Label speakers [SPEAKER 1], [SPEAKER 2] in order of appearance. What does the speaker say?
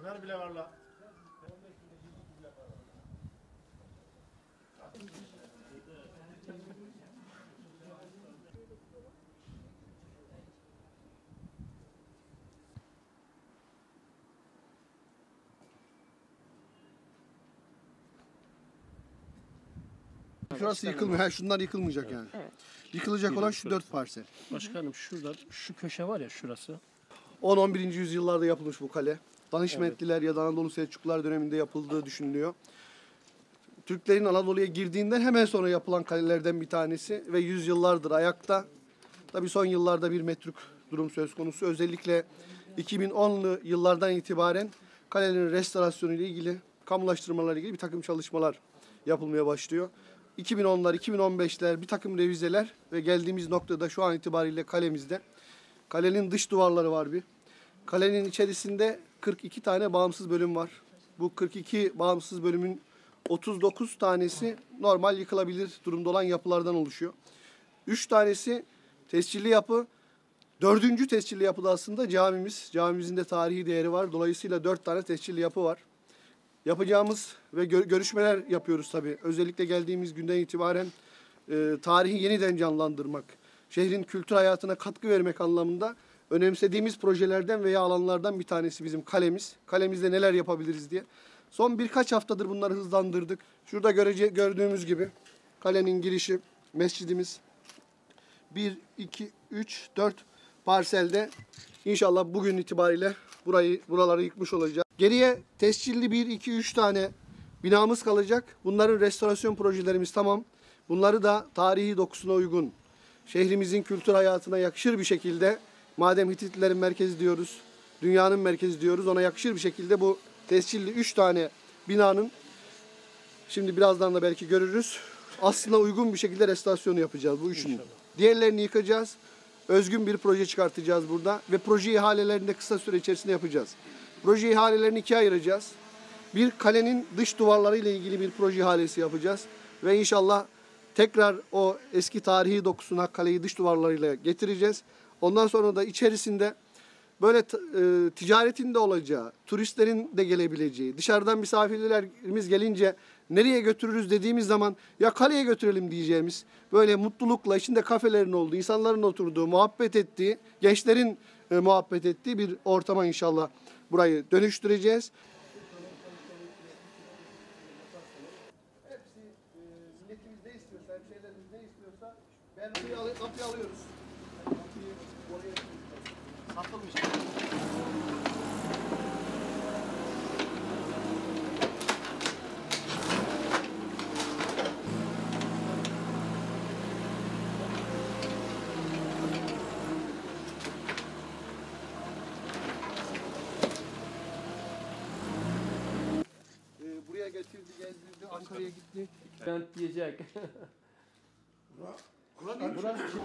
[SPEAKER 1] Bunlar bile var la.
[SPEAKER 2] Şurası yıkılmıyor. Ha, şunlar yıkılmayacak yani. Yıkılacak olan şu dört parsel.
[SPEAKER 3] Başkanım şurada şu köşe var ya şurası.
[SPEAKER 2] 10-11. yüzyıllarda yapılmış bu kale. Danışmentliler ya da Anadolu Selçuklular döneminde yapıldığı düşünülüyor. Türklerin Anadolu'ya girdiğinden hemen sonra yapılan kalelerden bir tanesi ve yüzyıllardır ayakta. Tabii son yıllarda bir metruk durum söz konusu. Özellikle 2010'lu yıllardan itibaren kalelerin restorasyonu ile ilgili, kamulaştırmalarla ilgili bir takım çalışmalar yapılmaya başlıyor. 2010'lar, 2015'ler bir takım revizeler ve geldiğimiz noktada şu an itibariyle kalemizde. Kalenin dış duvarları var bir. Kalenin içerisinde 42 tane bağımsız bölüm var. Bu 42 bağımsız bölümün 39 tanesi normal yıkılabilir durumda olan yapılardan oluşuyor. 3 tanesi tescilli yapı. Dördüncü tescilli yapıda aslında camimiz. Camimizin de tarihi değeri var. Dolayısıyla dört tane tescilli yapı var. Yapacağımız ve gö- görüşmeler yapıyoruz tabii. Özellikle geldiğimiz günden itibaren e, tarihi yeniden canlandırmak, şehrin kültür hayatına katkı vermek anlamında önemsediğimiz projelerden veya alanlardan bir tanesi bizim kalemiz. Kalemizde neler yapabiliriz diye. Son birkaç haftadır bunları hızlandırdık. Şurada görece, gördüğümüz gibi kalenin girişi, mescidimiz 1, 2, 3, 4 parselde inşallah bugün itibariyle burayı buraları yıkmış olacağız. Geriye tescilli 1, 2, 3 tane binamız kalacak. Bunların restorasyon projelerimiz tamam. Bunları da tarihi dokusuna uygun, şehrimizin kültür hayatına yakışır bir şekilde, madem Hititlilerin merkezi diyoruz, dünyanın merkezi diyoruz, ona yakışır bir şekilde bu tescilli 3 tane binanın Şimdi birazdan da belki görürüz. Aslında uygun bir şekilde restorasyonu yapacağız bu üçünün. Diğerlerini yıkacağız. Özgün bir proje çıkartacağız burada ve proje ihalelerini de kısa süre içerisinde yapacağız. Proje ihalelerini ikiye ayıracağız. Bir kalenin dış duvarları ile ilgili bir proje ihalesi yapacağız ve inşallah tekrar o eski tarihi dokusuna kaleyi dış duvarlarıyla getireceğiz. Ondan sonra da içerisinde böyle e, ticaretin de olacağı, turistlerin de gelebileceği, dışarıdan misafirlerimiz gelince nereye götürürüz dediğimiz zaman ya kaleye götürelim diyeceğimiz böyle mutlulukla içinde kafelerin olduğu, insanların oturduğu, muhabbet ettiği, gençlerin e, muhabbet ettiği bir ortama inşallah burayı dönüştüreceğiz. Hepsi e, milletimiz ne istiyorsa, hemşehrilerimiz ne istiyorsa ben kapıyı alıyoruz. Kapıyı oraya satılmış. Ee, buraya getirdi, gezdirdi, Ankara'ya gitti.
[SPEAKER 3] Ben diyecek.
[SPEAKER 2] Burası